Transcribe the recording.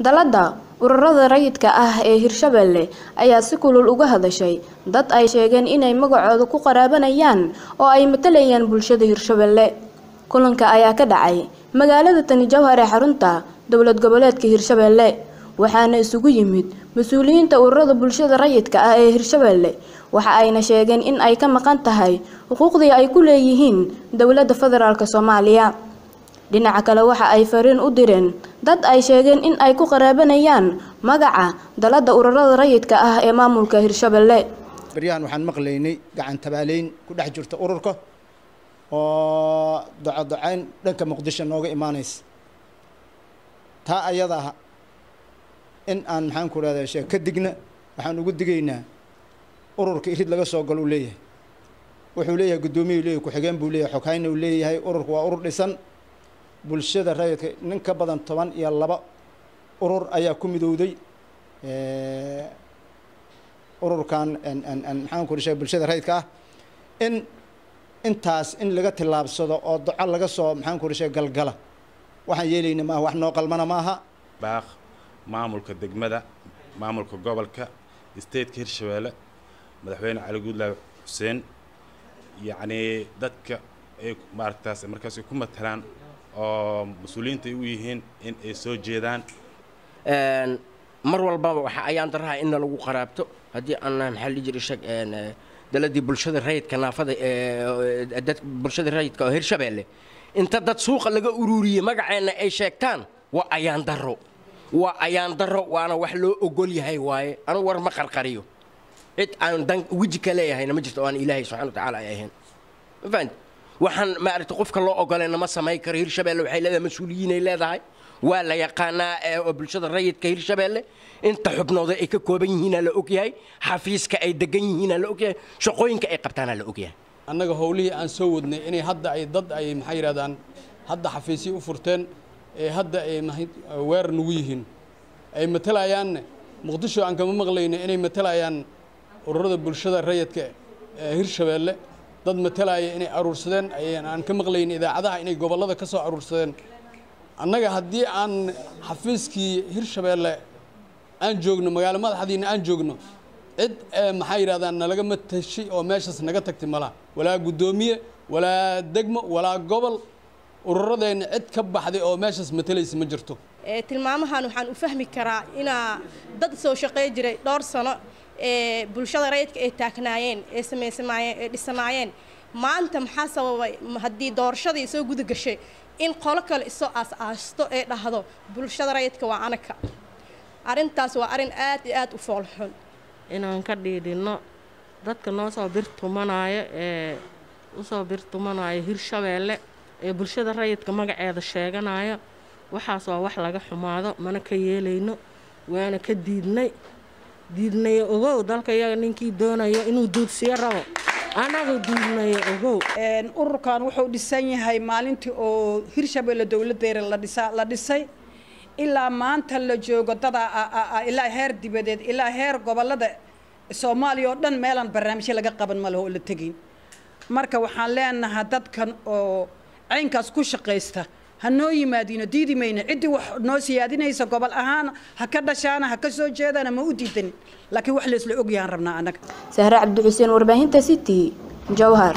dalada ururada rayidka ah ee hirshabelle ayaa si kulul uga hadashay. Dad ay sheegeen inay magacooda ku qaraabanayaan oo ay matalayaan bulshada hirshabelle. Kulanka ayaa ka dhacay magaalada tani jawhar ee xarunta dowlad goboleedka hirshabelle. Waxaana isugu yimid mas'uuliyiinta ururada bulshada rayidka ah ee hirshabelle waxa ayna sheegeen in ay ka maqan tahay xuquuqdii ay ku leeyihiin dowladda federaalk soomaaliya dhinaca kale waxa ay fariin u direen dad ay sheegeen in ay ku qaraabanayaan magaca dalada ururada rayidka ah ee maamulka hirshabelle. Baryahan waxaan maqlaynay gacan tabaaleyn ku dhex jirta ururka oo docodocayn dhanka muqdisho nooga imaanaysa. Taa ayada in aan maxaan ku rahda shee ka digna waxaan ugu digaynaa ururka irid laga soo galo uu leeyahay. Wuxuu leeyahay guddoomiyu leeyahay ku-xigeen buu leeyahay xoghayna uu leeyahay ururku waa urur dhisan bulshada rayidka nin ka badan toban iyo laba urur ayaa ku midowday. Ururkan maxaan ku rishay bulshada rayidka ah. In intaas in laga tillaabsado oo doco laga soo maxaan ku rishay galgala. Waxaan yeelayna maaha wax noo qalmana maaha. Baaq maamulka degmada maamulka gobolka stateka hirshabeelle madaxweyne cali guudlaawe xuseen yacnii dadka ay maaragtaas markaas ku matalaan oo mas'uuliyiinta ay u yihiin in ay soo jeedaan. Mar walbaba ayaan daraha inna lagu qaraabto. Haddii aan maxaa la jiri daladii bulshada rayidka naafada bulshada rayidka oo hirshabeelle. Inta dad suuqa laga ururiyey magaceenna ay sheegtaan waa ayaan daro waa ayaan daro waana wax loo ogol yahay waaye. Anu war ma qarqariyo. Cid aan dan weji ka leeyahayna ma jirto oo aan ilaahay subxana watacaala ay ahayn. Ma fahanti waxaan maaragta qofka loo ogolayna ma samayn karo hirshabeelle waxay leedahay mas'uuliyiinay leedahay. Waa la yaqaanaa oo bulshada rayidka hirshabeelle inta xubnooda ay ka kooban yihiinaa la ogyahay xafiiska ay degan yihiinaa la ogyahay shaqooyinka ay qabtaanaa la ogyahay annaga howlihii aan soo wadnay inay hadda ay dad ay maxaa yidhahdaan hadda xafiisyi u furteen ee hadda ay weerar nugu yihiin ay matalayaanne. Muqdisho aan kama maqlayno inay matalayaan ururada bulshada rayidka ee hirshabeelle dad matalaya inay aruursadeen? Aan ka maqlayn idaacadaha inay gobollada ka soo aruursadeen. Annaga haddii aan xafiiskii hirshabeelle aan joogno magaalo madaxdiina aan joogno cid maxaa yidhahdaan nalaga matashi oo meeshaas naga tagtay malaha walaa guddoomiye walaa degmo walaa gobol. Ururadeenna cid ka baxday oo meeshaas matalaysa ma jirto. Tilmaamahan waxaan u fahmi karaa inaa dad soo shaqey jiray dhowr sano ee bulshada rayidka ay taagnaayeen ee samaysamaayeen ee dhisanaayeen maanta maxaa sababay? Haddii doorashadii soo guda gashay in qolo kale isoo aas-aasto ee dhahdo bulshada rayidka waa anaka. Arrintaas waa arrin aad iyo aad u foolxun. Inaan ka dhiidhinno dadka noo soo birtumanaayo ee u soo birtumanaayo hirshabeelle ee bulshada rayidka magaceeda sheeganaayo waxaas waa wax laga xumaado mana ka yeelayno waana ka diidnay diidnayo ogow dalka iyaga ninkii doonayo inuu duudsiyo rabo. Anagu diidnayo ogow ururkan wuxuu dhisan yahay maalintii oo hirshabeelle dowladeera la dhisay. Ilaa maanta la joogo dada ilaa heer dibadeed ilaa heer gobollada soomaaliya oo dhan meelaan barnaamijyo laga qaban ma leho oo la tegin. Marka waxaan leenahaa dadkan oo caynkaas ku shaqaysta ha noo yimaadino diidi mayna ciddii wax noo siyaadinaysa gobol ahaan ha ka dhashaana ha ka soo jeedana ma u diidanin laakiin wax laysla ogyahaan rabnaa annaga sahre cabdi xuseen warbaahinta city jowhar